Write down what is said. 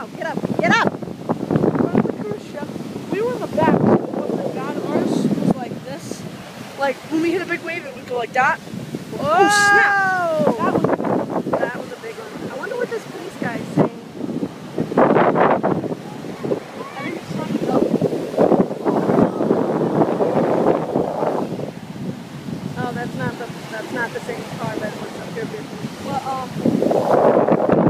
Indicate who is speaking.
Speaker 1: Now, get up, get up!
Speaker 2: We were in the back, it wasn't like that. Ours was like this. Like, when we hit a big wave, it would go like that. Whoa. Oh, snap!
Speaker 1: That
Speaker 2: was, that was a big one.
Speaker 1: I wonder what this police guy is saying. Oh, that's not the that's not the same car that was up here before.
Speaker 2: Well, um.